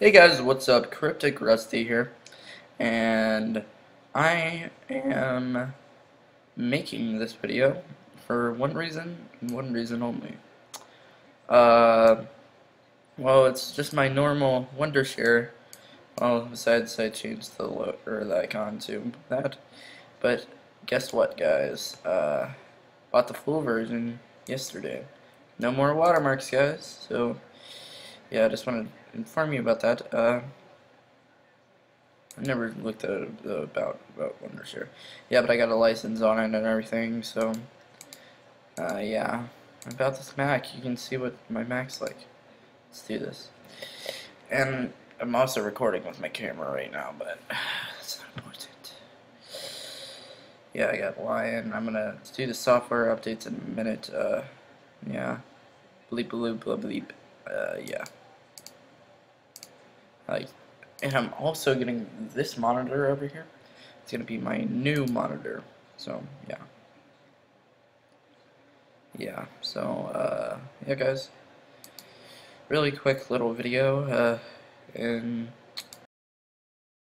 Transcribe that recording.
Hey guys, what's up? Cryptic Rusty here, and I am making this video for one reason, one reason only. Uh, well, it's just my normal Wondershare. Well, besides I changed the look or the icon to that, but guess what, guys? Uh, bought the full version yesterday. No more watermarks, guys. So, yeah, I just wanted to inform you about that. Uh, I never looked at it, uh, about about Wondershare. Yeah, but I got a license on it and everything. So, uh, yeah. About this Mac, you can see what my Mac's like. Let's do this. And I'm also recording with my camera right now, but that's not important. Yeah, I got Lion. I'm gonna do the software updates in a minute. Uh, yeah. Bleep bleep bleep bleep. Uh, yeah. Like, and I'm also getting this monitor over here. It's gonna be my new monitor. So yeah. Yeah. So uh, yeah, guys. Really quick little video. Uh, and